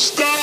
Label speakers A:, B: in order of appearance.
A: stop.